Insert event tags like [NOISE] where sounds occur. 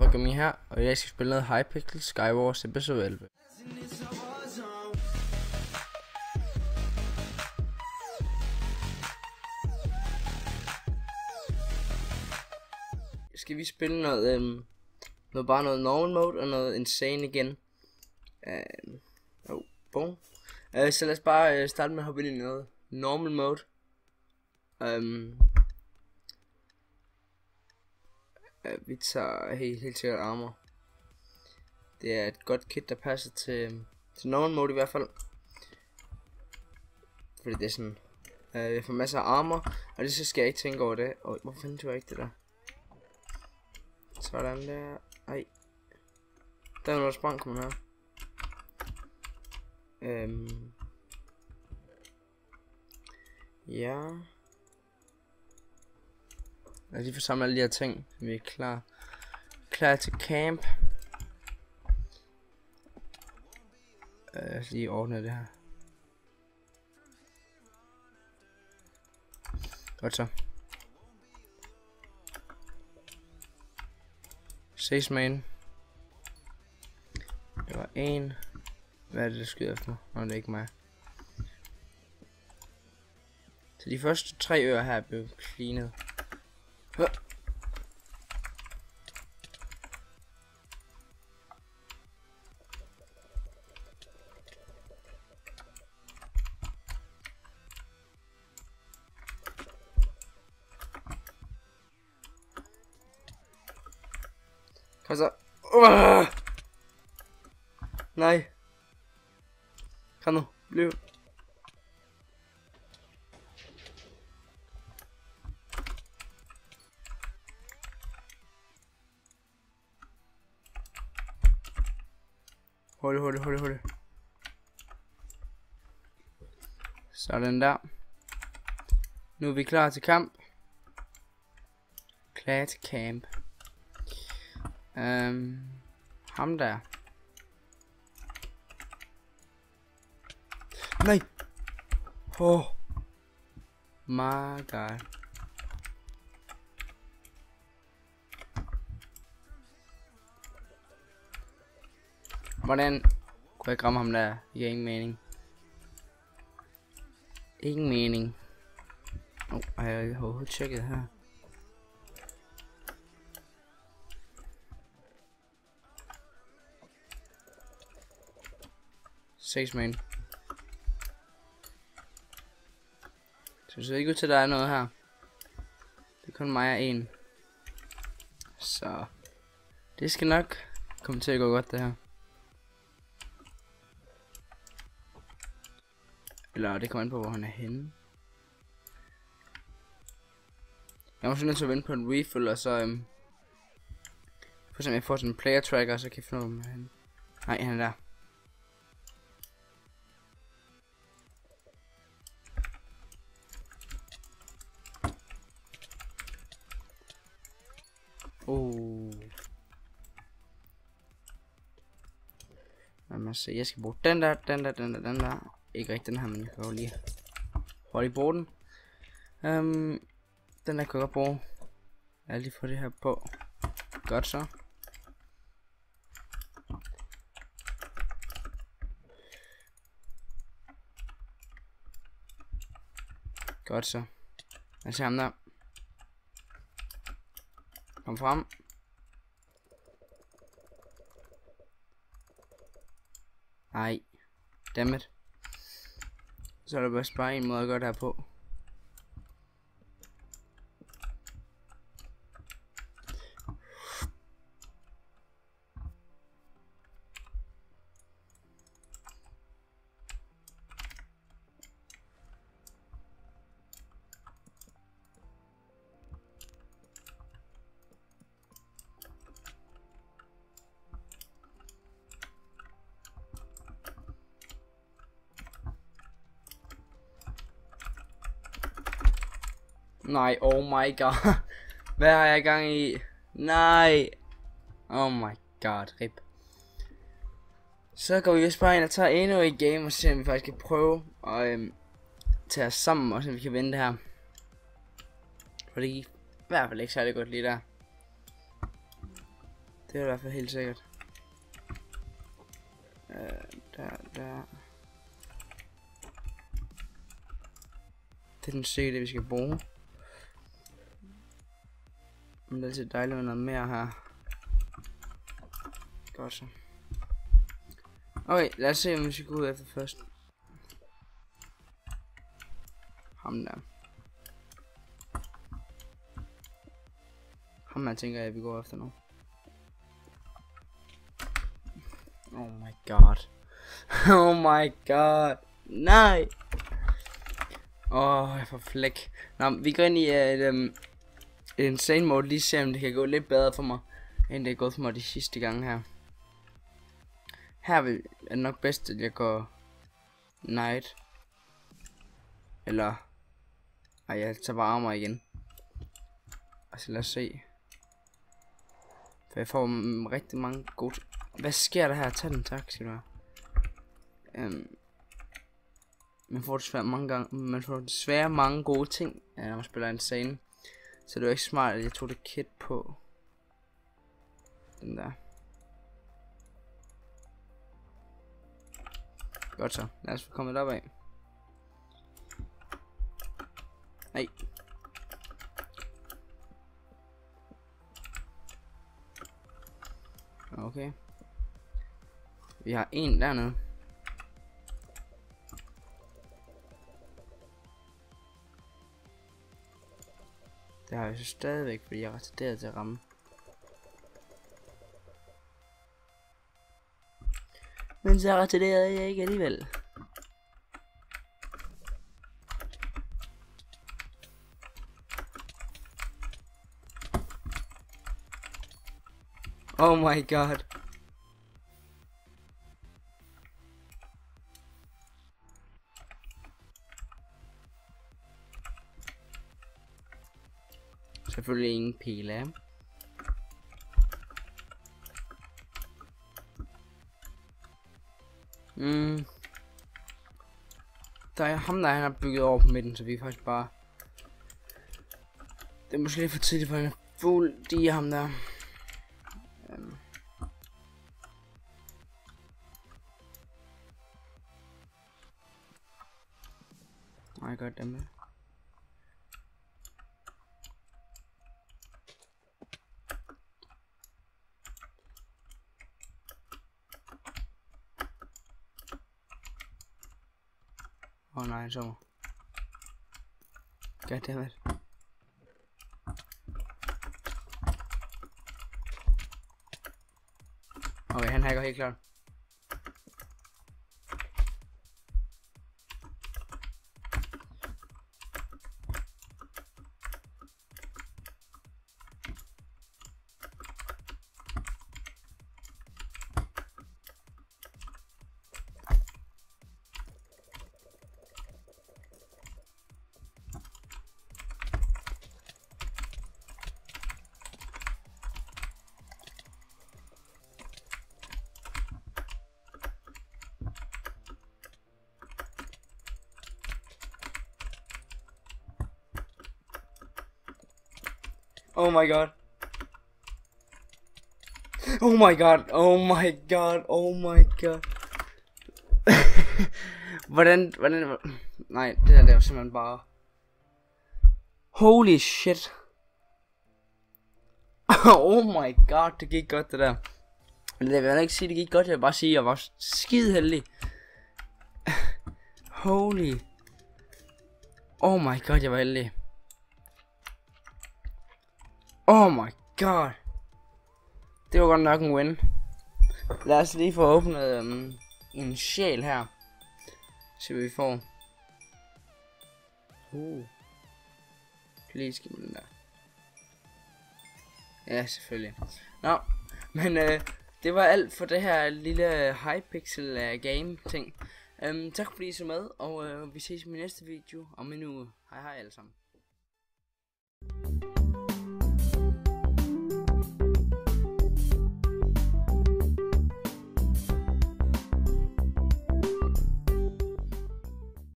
Welcome her, og jeg skal spille noget Hypixel Skywars episode 11. Skal vi spille noget, øhm, noget bare noget normal mode og noget insane igen? Øhm, oh, boom. Uh, så lad os bare øh, starte med at hoppe ind i noget normal mode. Øhm, uh, vi tager helt, helt sikkert armor. Det er et godt kit, der passer til, til normal mode i hvert fald. Fordi det er sådan, uh, jeg får masser af armor, og det så skal jeg ikke tænke over det. Og hvorfor fanden tror jeg ikke det der? Sådan der. Ej. Der er noget sprang, kommer her. Øhm. Ja. Lad os lige få samlet alle de her ting, vi er klar. Klar til camp. Øh, Lad os lige ordne det her. Godt så. Ses man. Det var en. Hvad er det, der skyder efter mig? Nå, det er ikke mig. Så de første tre øer her er blevet cleanet. Hør. Kom så. Uh! Nej. Kom nu. Bliv. Hurtigt, hurtigt, hurtigt, hurtigt. Sådan der. Nu er vi klar til kamp. Klar til camp. Um, ham der. Nej. Oh. My god. Hvordan kunne jeg ramme ham der? Det giver ingen mening. Ingen mening. Oh, har jeg overhovedet tjekket her? Seks man. Så det ser ikke ud til, at der er noget her. Det er kun mig og en. Så det skal nok komme til at gå godt det her. Eller det kommer an på, hvor han er henne. Jeg må simpelthen så til at vente på en refill, og så... Øhm, for eksempel, jeg får sådan en player tracker, så kan jeg finde ud af, hvor han Nej, han er der. Oh. Lad mig se, jeg skal bruge den der, den der, den der, den der. Ikke rigtig den her, men jeg kan jo lige hurtigt bruge den. Um, den der kan jeg godt bruge. Jeg har lige fået det her på. Godt så. Godt så. Lad os se ham der. Kom frem. Nej. Dammit. Så er der bare, bare en måde at gøre det her på. Nej, oh my god. [LAUGHS] Hvad har jeg gang i? Nej. Oh my god, rip. Så går vi vist bare ind og tager endnu et game, og ser om vi faktisk kan prøve at øhm, tage os sammen, og se om vi kan vinde det her. For det gik i hvert fald ikke særlig godt lige der. Det er i hvert fald helt sikkert. Øh, der, der. Det er den det vi skal bruge. Men det er altid dejligt med noget mere her. Godt så. Okay, lad os se, om vi skal gå ud efter først. Ham der. Ham der tænker jeg, at vi går efter nu. Oh my god. [LAUGHS] oh my god. Nej. Åh, oh, jeg får flæk. Nå, vi går ind i øh, et, um, insane mode, lige se om det kan gå lidt bedre for mig, end det er gået for mig de sidste gange her. Her vil, er det nok bedst, at jeg går night. Eller, ej, jeg tager bare armor igen. Altså lad os se. For jeg får rigtig mange gode Hvad sker der her? Tag den tak, skal du have. Øhm, man får desværre mange gange, man får desværre mange gode ting, når man spiller en scene. Så det var ikke smart, at jeg tog det kit på. Den der. Godt så, lad os få kommet op af. Nej. Okay. Vi har en dernede. Det har jeg så stadigvæk, fordi jeg er retarderet til at ramme. Men så retarderede jeg ikke alligevel. Oh my god. Selvfølgelig ingen pile. Mm. Der er ham, der han har bygget over på midten, så vi er faktisk bare... Det er måske lidt for tidligt for en fuld de er ham der. Um. My god damn Oh nej, han så. Goddammit. Okay, han hacker helt klart. Oh my god. Oh my god. Oh my god. Oh my god. [LAUGHS] hvordan, hvordan, nej, det der, det var simpelthen bare... Holy shit. [LAUGHS] oh my god, det gik godt det der. Men det vil jeg ikke sige, det gik godt, jeg vil bare sige, at jeg var skide heldig. [LAUGHS] Holy. Oh my god, jeg var heldig. Oh my god. Det var godt nok en win. Lad os lige få åbnet um, en sjæl her. Se vi får. Uh. Please give me den der. Ja, selvfølgelig. Nå, men øh, det var alt for det her lille Hypixel uh, øh, game ting. Um, tak fordi I så med, og uh, vi ses i min næste video om en uge. Hej hej alle sammen.